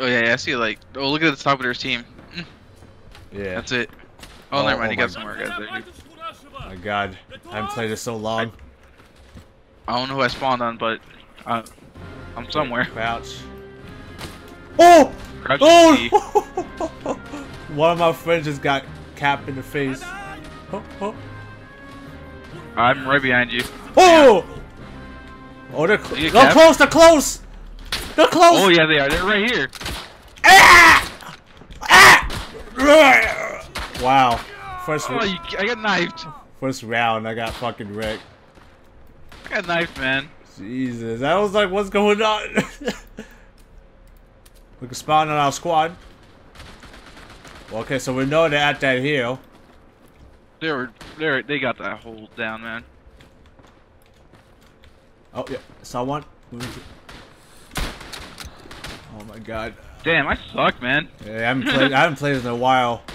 Oh yeah, yeah, I see. Like, oh look at the top of their team. Yeah. That's it. Oh, Oh, never mind. oh you my got some more guys there. dude. My God, I haven't played this so long. I don't know who I spawned on, but uh, I'm somewhere. Crouch. Oh! Crouch Oh! oh! One of my friends just got capped in the face. Oh! Oh! I'm right behind you. Oh! Oh, they're, cl they're close. They're close. They're close. Oh yeah, they are. They're right here. Ah! Ah! Wow. First, Oh, you, I got knifed. first round, I got fucking wrecked. I got knifed, man. Jesus, I was like, what's going on? we can spawn on our squad. Okay, so we know they're at that hill. They were, they were, they got that hole down, man. Oh yeah, saw one. Oh my god. Damn, I suck, man. Yeah, I haven't played. I haven't played in a while.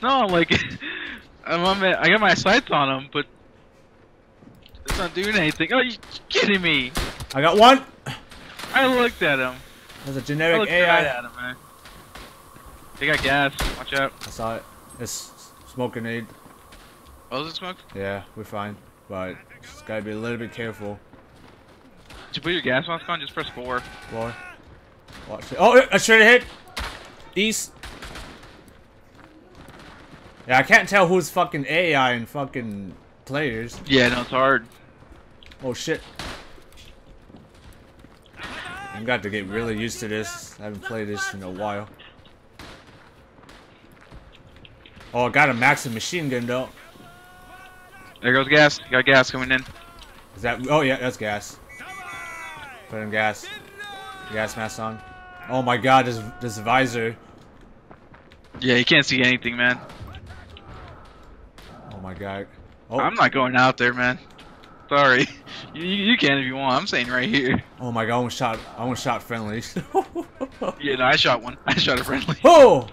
No, like, I'm, I got my sights on him, but it's not doing anything. Oh, you kidding me? I got one. I looked at him. There's a generic looked AI. right at him, man. They got gas. Watch out. I saw it. It's smoke grenade. Oh, is it smoke? Yeah, we're fine, but just gotta be a little bit careful. Did you put your gas mask on? Just press four. Boy, watch it. Oh, I should have hit. East. Yeah, I can't tell who's fucking AI and fucking players. Yeah, no, it's hard. Oh shit. I'm got to get really used to this. I haven't played this in a while. Oh, I got a maximum machine gun though. There goes gas. Got gas coming in. Is that? Oh yeah, that's gas. Put in gas. Gas mask on. Oh my god, this this visor. Yeah, you can't see anything, man. Oh my god. Oh, I'm not going out there, man. Sorry. You, you, can if you want. I'm saying right here. oh my god, I almost shot. I almost shot friendly. Yeah, no, I shot one. I shot a friendly. oh!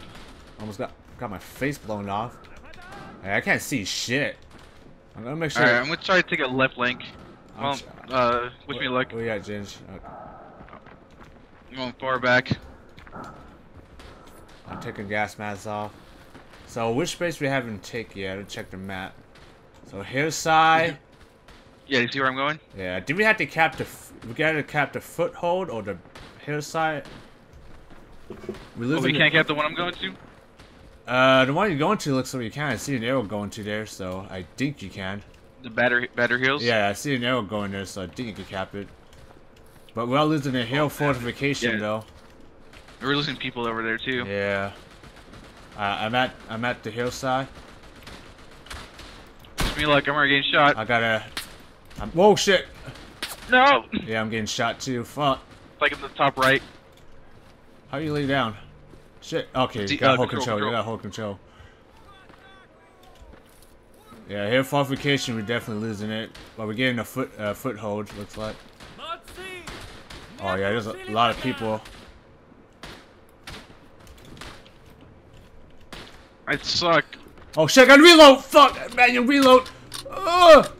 Almost got got my face blown off. Hey, I can't see shit. I'm gonna make sure. Alright, I'm gonna try to take a left link. Well, uh, wish me luck. Oh yeah, Ginge. Uh, I'm going far back. I'm taking gas masks off. So which space we haven't taken yet? Let's check the map. So hillside. Yeah, you see where I'm going? Yeah. Did we have to cap the? f- We got to cap the foothold or the hillside? We Oh, we can't get the one I'm going to? Uh, the one you're going to looks like you can. I see an arrow going to there, so I think you can. The better, batter hills? Yeah, I see an arrow going there, so I think you can cap it. But we're all losing a hill fortification Yeah. though. We're losing people over there, too. Yeah. Uh, I'm at I'm at the hillside. Wish me luck. I'm already getting shot. I gotta. I'm, whoa shit! No! Yeah, I'm getting shot too. Fuck. like in the top right. How you lay down? Shit. Okay, you got uh, hold control, control. You got hold control. Yeah, hill fortification. We're definitely losing it, but we're getting a foot uh, foothold. Looks like. Oh yeah, there's a lot of people. I suck. Oh shit! I gotta reload. Fuck, man, you reload. Ugh!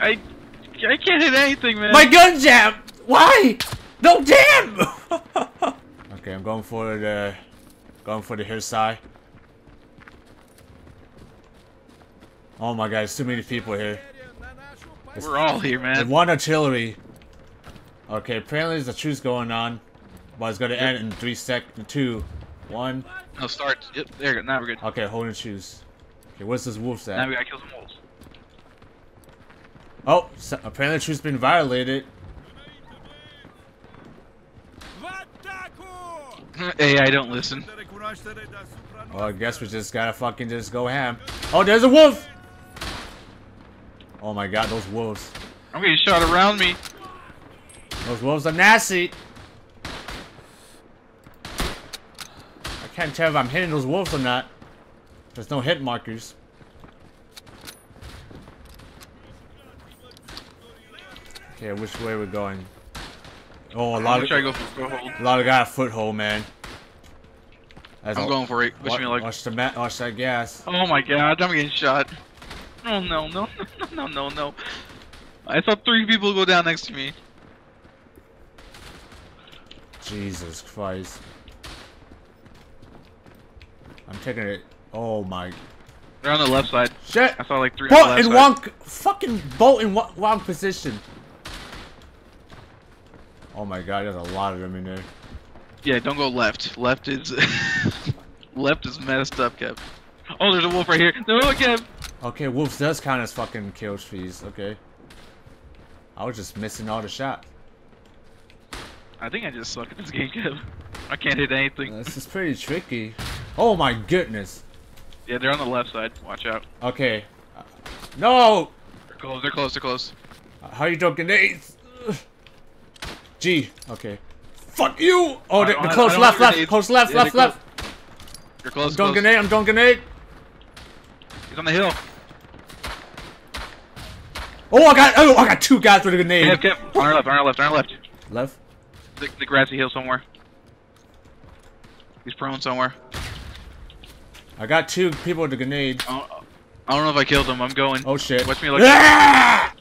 I I can't hit anything, man. My gun jam. Why? No, damn. okay, I'm going for the, going for the hillside. Oh my god, there's too many people here. We're all here, man. one artillery. Okay, apparently there's a truce going on, but it's gonna end in three sec, two, one. No, start. Yep, there. Now we're good. Okay, holding choose. Okay, where's this wolf at? Now we gotta kill some wolves. Oh, so apparently the truce been violated. hey, I don't listen. Well, I guess we just gotta fucking just go ham. Oh, there's a wolf! Oh my god, those wolves. I'm getting shot around me. Those wolves are nasty. I can't tell if I'm hitting those wolves or not. There's no hit markers. Okay, which way we're going? Oh, a lot of to go for a a lot of got a foothold, man. That's I'm all- going for it. Wish me luck. Watch the mat. Watch that gas. Oh my god, I'm getting shot. Oh no, no, no, no, no, no. I saw three people go down next to me. Jesus Christ. I'm taking it. Oh my. They're on the left side. Shit! I saw like three on the Bolt left in wrong. Fucking bolt in wa- wrong position. Oh my god, there's a lot of them in there. Yeah, don't go left. Left is left is messed up, Kev. Oh, there's a wolf right here. No, Kev. Okay, wolves does count as fucking kill trees. Okay. I was just missing all the shots. I think I just suck at this game, Kev. I can't hit anything. This is pretty tricky. Oh my goodness. Yeah, they're on the left side. Watch out. Okay. Uh, No! They're close. They're close. They're close. How you doing, grenades? Ugh. G. Okay. Fuck you! Oh, I the, don't- the close left, left, close left, Yeah, left, they're left. They're close. I'm going close. grenade, I'm going grenade. He's on the hill. Oh, I got, oh, I got two guys with a grenade. Kev, Kev. On our left. On our left. On our left. Left. The, the grassy hill somewhere. He's prone somewhere. I got two people with the grenade. I don't, I don't know if I killed them. I'm going. Oh shit. Watch me look. Ah!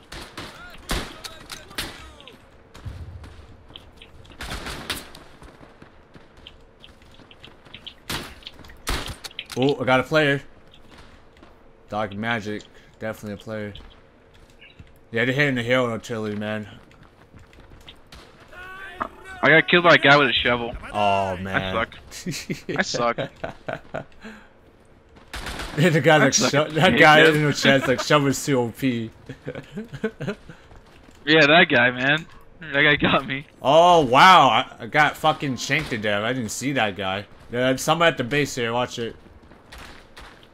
Oh, I got a player. Dog Magic, definitely a player. Yeah, they're hitting the hill artillery, man. I got killed by a guy with a shovel. Oh man. suck. I suck. Yeah, the guy I like that guy in the chest like shovel's COP. Yeah, that guy, man. That guy got me. oh wow, I, I got fucking shanked to death. I didn't see that guy. There's someone at the base here. Watch it.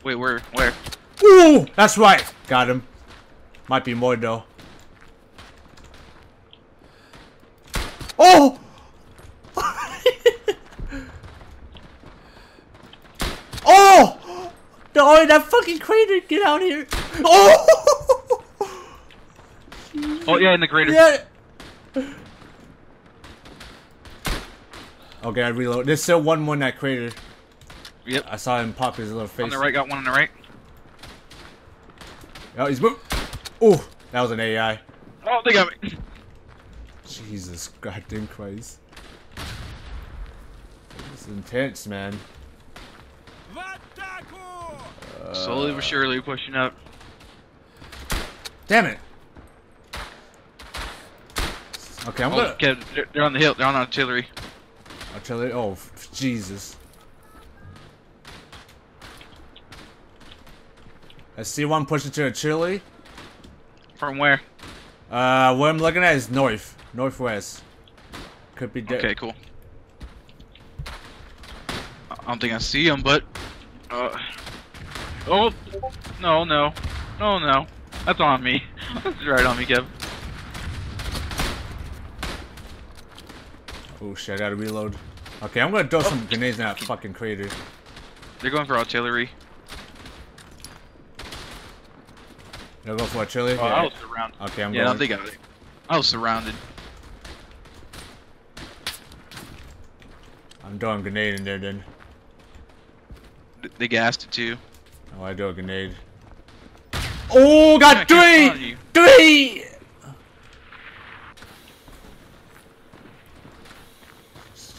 Wait, where? Where? Ooh, that's right. Got him. Might be more though. Oh! Oh! No, oh, that fucking crater! Get out here! Oh! Oh yeah, in the crater. yeah. Okay, I reload. There's still one more in that crater. Yep. I saw him pop his little face. On the right, got one on the right. Oh, he's moved. Oh, that was an AI. Oh, they got me. Jesus goddamn Christ. It's intense, man. Slowly but surely pushing up. Damn it. Okay, I'm Oh, gonna. Kev, they're, they're on the hill. They're on artillery. Artillery. Oh, Jesus. I see one pushing to artillery. From where? Uh, what I'm looking at is north, northwest. Could be dead. Okay, cool. I I don't think I see him, but. Uh, oh, no, no, no, no. That's on me. That's right on me, Kev. Oh shit, I gotta reload. Okay, I'm gonna throw some grenades in that fucking crater. They're going for artillery. They'll go for artillery. Oh, I was surrounded. Okay, I'm yeah, going. they got it. I was surrounded. I'm throwing a grenade in there then. Th- They gassed it too. Oh, I do a grenade. Oh, got three! Three!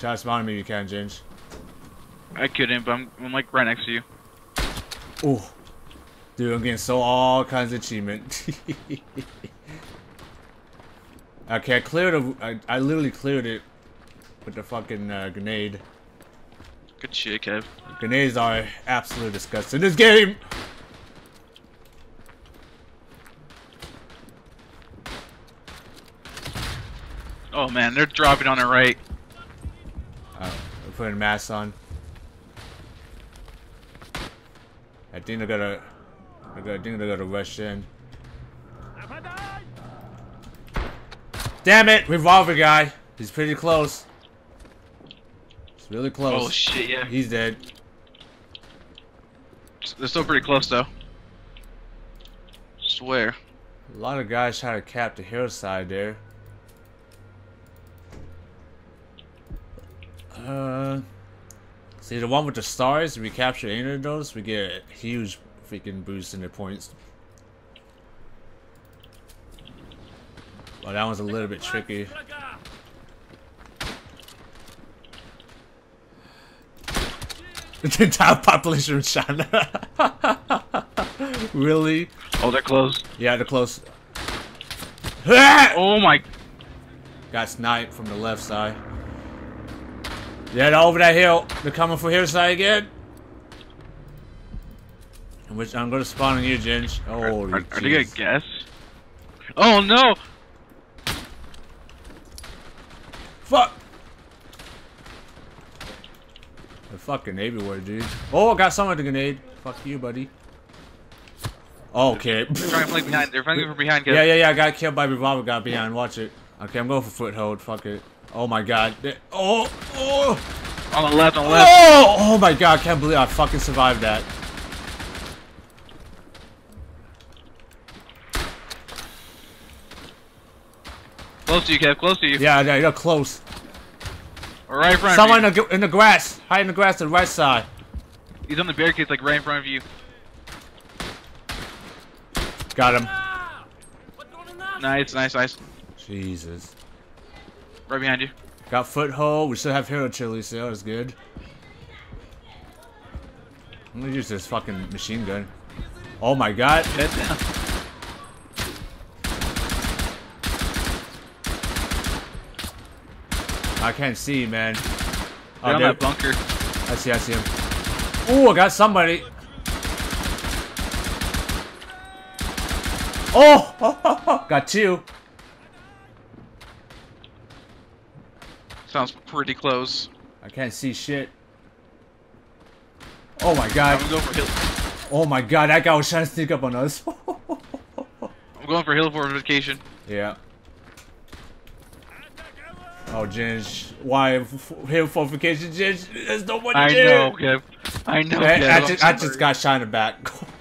Try to spawn me if you can, James. I couldn't, but I'm, I'm like right next to you. Oh. Dude, I'm getting so all kinds of achievement. okay, I cleared a, I, I literally cleared it with the fucking uh, grenade. Good shit, Kev. Grenades are absolutely disgusting in this game! Oh man, they're dropping on the right. Uh, we're putting masks on. I think they're gonna, they're gonna, I think they're gonna rush in. Damn it, revolver guy. He's pretty close. He's really close. Oh shit, yeah. He's dead. They're still pretty close though. Swear. A lot of guys try to cap the hillside there. Uh, see the one with the stars. If we capture any of those, we get a huge freaking boost in the points. Well, that one's a little bit tricky. the entire population of China. really? Oh, they're close. Yeah, they're close. Oh my. Got sniped from the left side. Yeah, they're over that hill. They're coming from for hillside again. Which I'm gonna spawn on you, Ginge. Oh, Are, are they gonna guess? Oh no! Fuck! They're fucking everywhere, dude. Oh, I got someone with a grenade. Fuck you, buddy. Oh, okay. They're trying to play behind. They're fighting from behind. Yeah, yeah, yeah. I got killed by revolver guy behind. Watch it. Okay, I'm going for foothold. Fuck it. Oh my god. Oh, oh, On the left, on the left. oh! Oh my god! I can't believe I fucking survived that. Close to you, Kev. Close to you. Yeah, yeah, you're close. Right in front Someone of in the, in the grass. Hide in the grass to the right side. He's on the barricades, like right in front of you. Got him. Nice, nice, nice. Jesus. Right behind you. Got foothold. We still have hero chili, so that's good. I'm gonna use this fucking machine gun. Oh my god. Head down. I can't see, man. They're Oh, on that bunker. I see, I see him. Ooh, I got somebody. Oh! got two. Sounds pretty close. I can't see shit. Oh my god. I'm going for hill. Oh my god, that guy was trying to sneak up on us. I'm going for hill fortification. yeah. Oh, Ginge. Why hill fortification, Ginge? There's no one I there. know, Kev. I know, I, Kev. I just, I just got China back.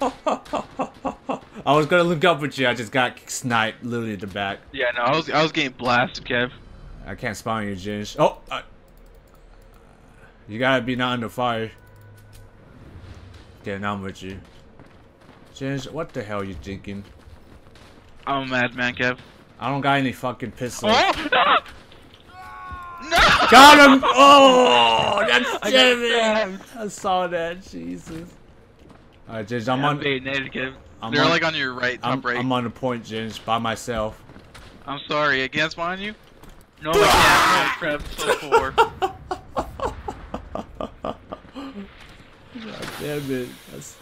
I was gonna look up with you. I just got sniped literally at the back. Yeah, no, I was I was getting blasted, Kev. I can't spawn you, Ginge. Oh, I, you gotta be not under fire. Okay, now I'm with you. Ginge, what the hell you thinking? I'm a madman, Kev. I don't got any fucking pistols. Oh no! No! Got him! Oh, that's I got damn it! I saw that. Jesus. Alright, Ginge, I'm I'm on. bayoneted, Kev. I'm They're on- like on your right, top I'm, right. I'm on the point, Ginge, by myself. I'm sorry, against spawn you? No, I can't. No, crap, so poor. God damn it. That's...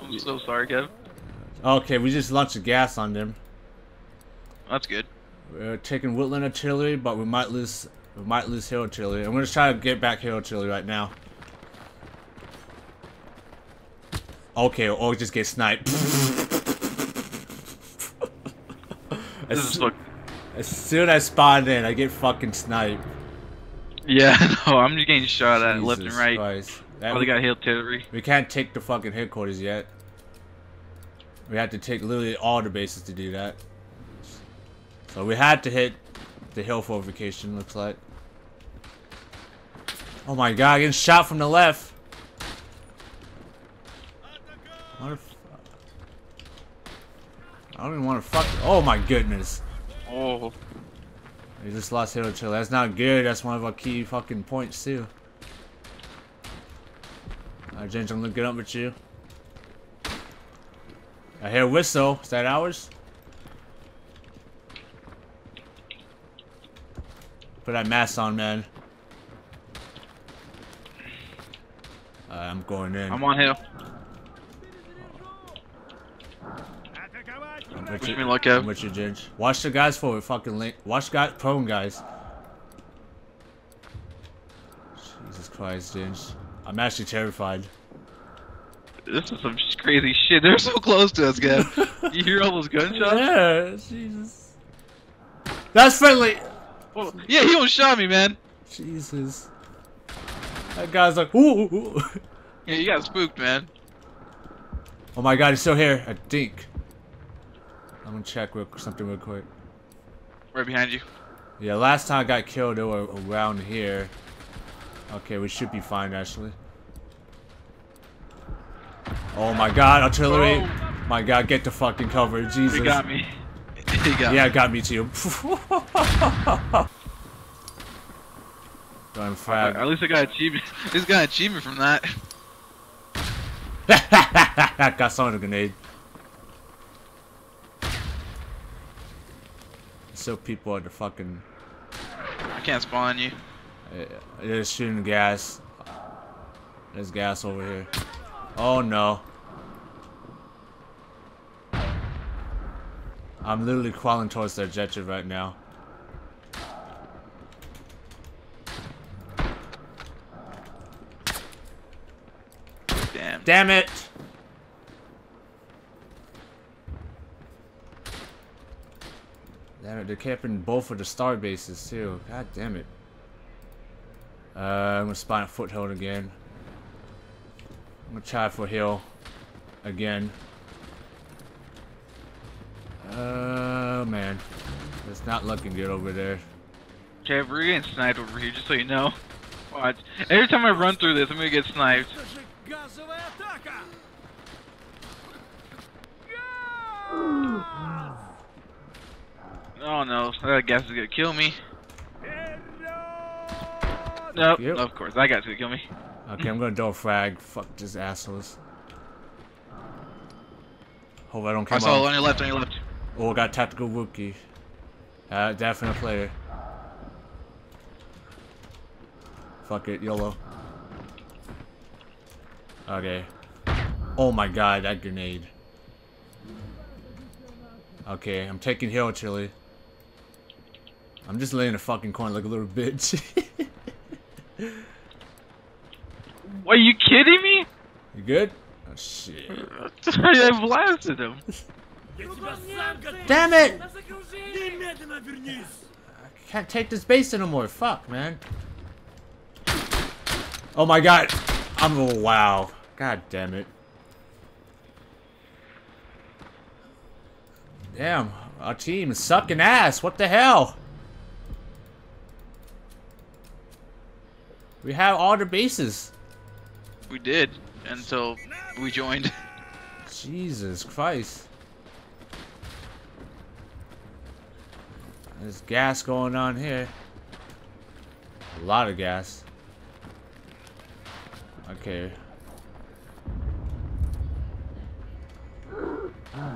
I'm so sorry, Kev. Okay, we just launched a gas on them. That's good. We're taking Woodland artillery, but we might lose. We might lose hill Chili. I'm gonna try to get back hill Chili right now. Okay, or just get sniped. As, look. as soon as I spawn in, I get fucking sniped. Yeah, no, I'm just getting shot at left and right. Christ. That- Oh, they got hill artillery. we can't take the fucking headquarters yet. We had to take literally all the bases to do that. So we had to hit the hill fortification, looks like. Oh my god, getting shot from the left. I don't even want to fuck. Oh my goodness. Oh, We just lost hill artillery. That's not good. That's one of our key fucking points too. Alright, James, I'm looking up with you. I hear a whistle. Is that ours? Put that mask on, man. Uh, I'm going in. I'm on hill. I'm with Wish you, me luck, Kev. with you, Ginge. Watch the guys forward, fucking link. Watch guys, prone guys. Jesus Christ, Ginge. I'm actually terrified. This is some crazy shit. They're so close to us, guys. you hear all those gunshots? Yeah, Jesus. That's friendly. Well, yeah, he almost shot me, man. Jesus. That guy's like, ooh, ooh, ooh. Yeah, you got spooked, man. Oh my god, he's still here. I think. I'm gonna check real, something real quick. Right behind you. Yeah, last time I got killed, they were around here. Okay, we should be fine, actually. Oh my god, artillery! Oh. My god, get the fucking cover, Jesus. He got me. he got Yeah, me. it got me too. Going At least I got achievement. At least got achievement from that. Got someone a grenade. Still people at the fucking... I can't spawn you. They're shooting gas. There's gas over here. Oh no. I'm literally crawling towards their objective right now. Damn. Damn it! Damn it, they're camping both of the star bases too. God damn it. Uh, I'm gonna spawn a foothold again. I'm gonna try for hill again. Oh man, it's not looking good over there. Okay, we're getting sniped over here, just so you know. Watch. Every time I run through this, I'm gonna get sniped. Oh no, that gas is gonna kill me. Nope, Yep. of course, that guy's gonna kill me. Okay, I'm gonna a frag. Fuck these assholes. Hope I don't I come saw out. on your left, on your left. Oh, got tactical rookie. Uh, definite player. Fuck it, YOLO. Okay. Oh my god, that grenade. Okay, I'm taking hill, Chili. I'm just laying in a fucking corner like a little bitch. Are you kidding me? you good? Oh shit. I blasted him. Damn it! Немедленно вернись! I can't take this base anymore. Fuck, man. Oh my god. I'm oh wow. God damn it. Damn, our team is sucking ass. What the hell? We have all the bases. We did until we joined. Jesus Christ. There's gas going on here. A lot of gas. Okay.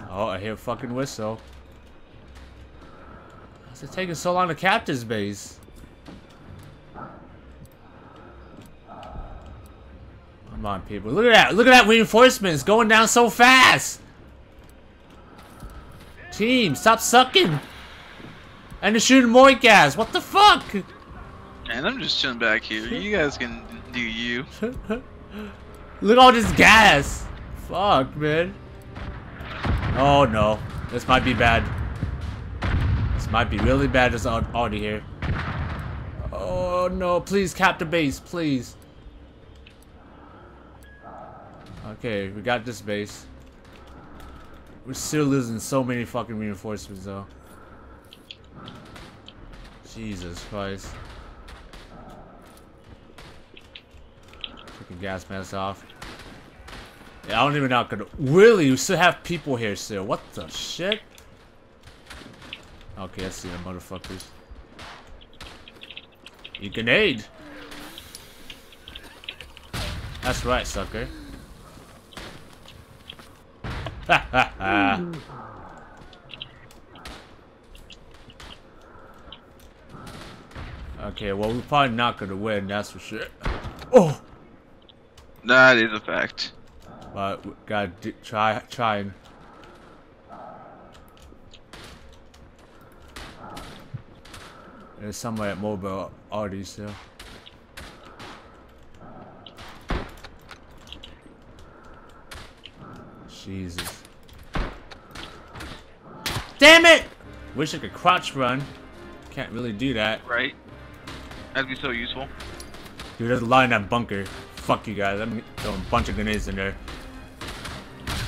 Oh, I hear a fucking whistle. Why's it taking so long to this base? Come on, people. Look at that. Look at that reinforcements going down so fast. Team, stop sucking. And they're shooting more gas. What the fuck? And I'm just chilling back here. You guys can do you. Look at all this gas. Fuck, man. Oh no. This might be bad. This might be really bad. There's Aud- Audi here. Oh no, please cap the base, please. Okay, we got this base. We're still losing so many fucking reinforcements though. Jesus Christ. Taking gas mask off. Yeah, I don't even know could really you still have people here still. What the shit? Okay, I see them motherfuckers. You grenade. That's right, sucker. Okay, well we're probably not gonna win, that's for sure. Oh! That is a fact. But we gotta d try, try and. There's somewhere at mobile already still. Jesus. Damn it! Wish I could crouch run. Can't really do that. Right? That'd be so useful. Dude, there's a lot in that bunker. Fuck you guys. I'm throwing a bunch of grenades in there.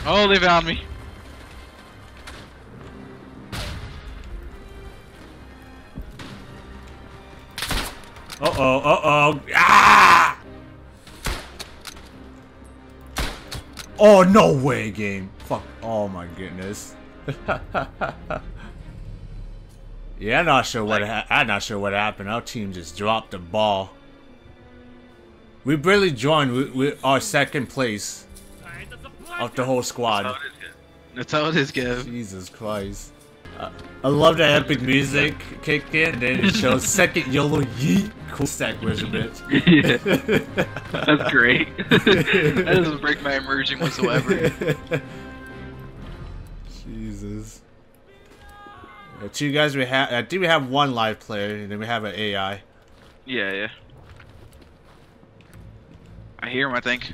Oh, they found me. Uh oh, uh oh. Ah! Oh, no way, game. Fuck. Oh my goodness. Yeah, I'm not sure what I'm not sure what happened. Our team just dropped the ball. We barely joined with, with our second place of the whole squad. That's how it is, Gav. Jesus Christ. Uh, I love that epic music kick in, then it shows second YOLO yeet cool stack measurement. yeah. That's great. that doesn't break my immersion whatsoever. Uh, two guys we have. I think we have one live player, and then we have an AI. Yeah, yeah. I hear him, I think.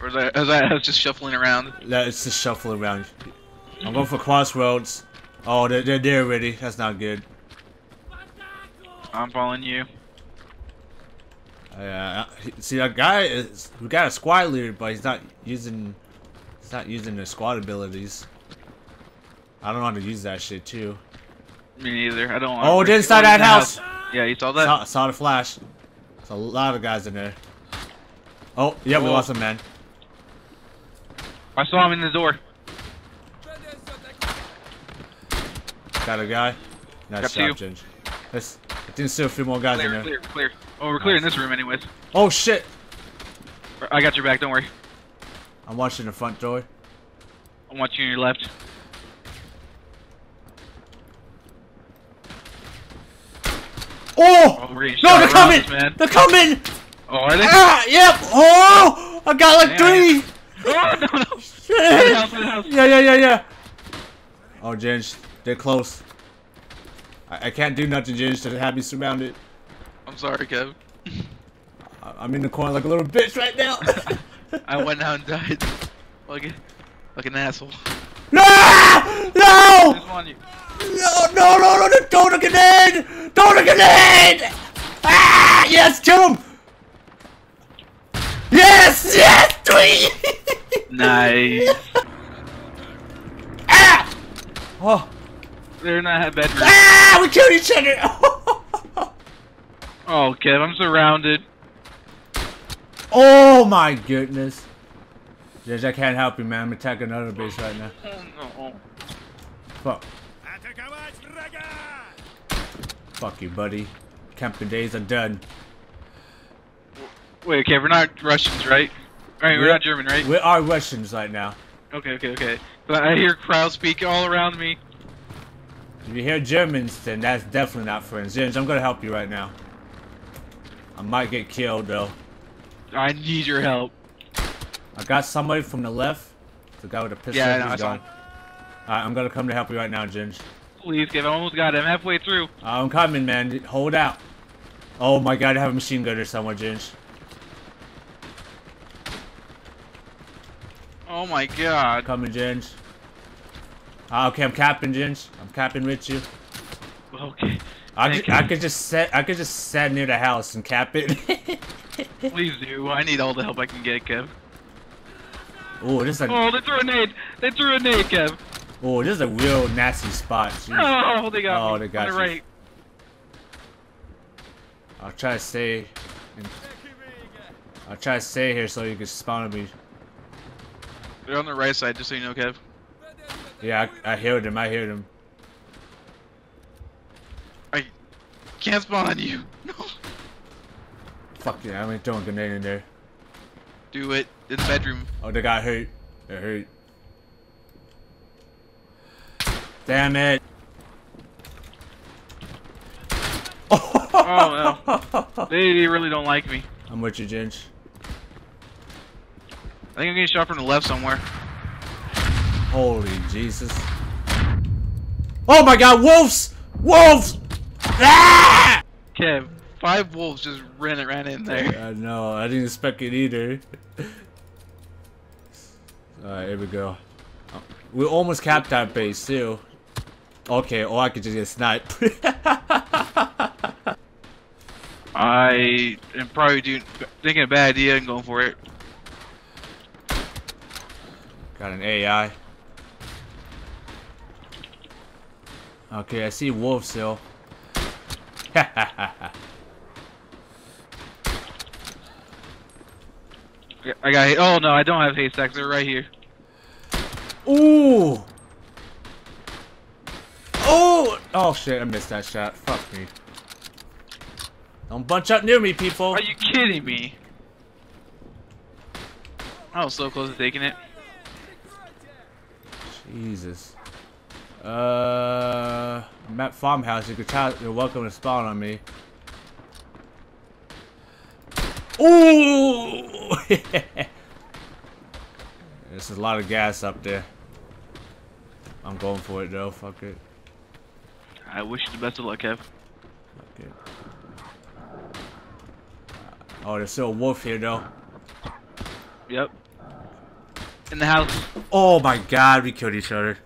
Or is that, is that I was just shuffling around? Let's just shuffling around. I'm going for crossroads. Oh, they're, they're there already. That's not good. I'm following you. Yeah, uh, see that guy is we got a squad leader, but he's not using he's not using the squad abilities. I don't know how to use that shit too. Me neither. I don't want. Oh, it's inside that house. Yeah, you saw that. Saw, saw the flash. There's a lot of guys in there. Oh, yeah, we Oh. lost a man. I saw him in the door. Got a guy. Nice Got job. Let's. I think still a few more guys in there. clear, clear. Oh, we're clearing this room anyways. Oh shit! I got your back. Don't worry. I'm watching the front door. I'm watching your left. Oh! No, they're coming! man. They're coming! Oh, are they? Ah, yep! Oh! I got like Yeah, three! Oh, no, no. Shit. The house, the house. Yeah, yeah, yeah, yeah. Oh, Ginge, they're close. I, I can't do nothing, Ginge, to have me surrounded. I'm sorry, Kev. I, I'm in the corner like a little bitch right now. I went out and died. Like, like an asshole. no! I No! Just want you. No, no, no, no, no, don't a grenade! Don't a grenade! Ah, yes, kill him! Yes, yes, three! Nice. ah! Oh, They're in that bedroom. ah, we killed each other! Oh, Kev, I'm surrounded. oh my goodness. Judge, I can't help you, man. I'm attacking another base right now. Oh, no. Fuck. Fuck you, buddy. Camping days are done. Wait, okay, we're not Russians, right? Alright, we're, we're not German, right? We are Russians right now. Okay, okay, okay. But I hear crowd speak all around me. If you hear Germans, then that's definitely not friends. James, I'm gonna help you right now. I might get killed, though. I need your help. I got somebody from the left. The guy with the pistol. Yeah, no, gone. Alright, I'm gonna come to help you right now, Ginge. Please, Kev, I almost got him halfway through. I'm coming, man. Hold out. Oh my god, I have a machine gunner somewhere, Ginge. Oh my god. Coming, Ginge. Ah, okay, I'm capping, Ginge. I'm capping with you. Okay. I Thank could, I could just set. I could just set near the house and cap it. Please do. I need all the help I can get, Kev. oh, this is a. Oh, they threw a nade. They threw a nade, Kev. Oh, this is a real nasty spot. Jeez. Oh, they got Oh, me. they got On the you. right. I'll try to stay. in- I'll try to stay here so you can spawn on me. They're on the right side, just so you know, Kev. Yeah, I, I heard him. I heard him. I can't spawn on you. No. Fuck yeah, I'm gonna throw a grenade in there. Do it in the bedroom. Oh, they got hurt. They hurt. Damn it. Oh no. They really don't like me. I'm with you, Ginge. I think I'm getting shot from the left somewhere. Holy Jesus. Oh my god, wolves! Wolves! Ah! Kev, five wolves just ran it ran in there. I know, I didn't expect it either. Alright, here we go. We almost capped that base too. Okay, or I could just get sniped. I am probably doing thinking a bad idea and going for it. Got an AI. Okay, I see wolf still. I got. Oh no, I don't have haystacks. They're right here. Ooh! Oh! Oh shit, I missed that shot. Fuck me. Don't bunch up near me, people. Are you kidding me? I was so close to taking it. Jesus. Uh, I'm at farmhouse. You could tell You're welcome to spawn on me. Ooh! There's a lot of gas up there. I'm going for it though. Fuck it. I wish you the best of luck, Kev. Fuck uh, it. Oh, there's still a wolf here though. Yep. In the house. Oh my god, we killed each other.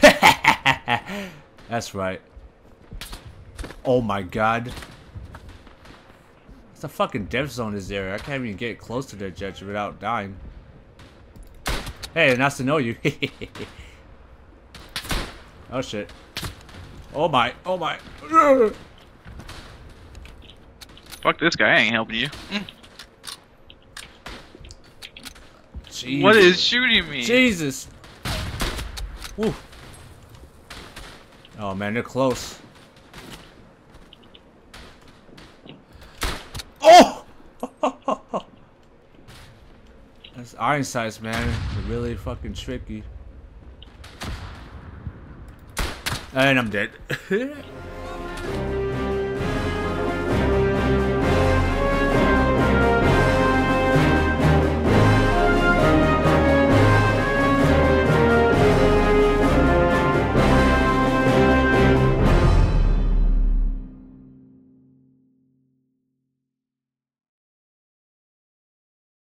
That's right. Oh my god. It's a fucking death zone is there. I can't even get close to the judge without dying. Hey, nice to know you. oh shit. Oh my, oh my. Fuck this guy, I ain't helping you. Mm. Jesus. What is shooting me? Jesus. Woo. Oh man, they're close. Oh! That's iron sights, man. They're really fucking tricky. And I'm dead.